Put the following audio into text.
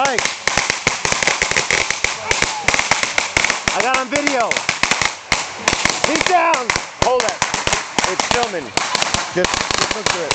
Mike. I got on video. He's down. Hold it. It's filming. Just, just look through it.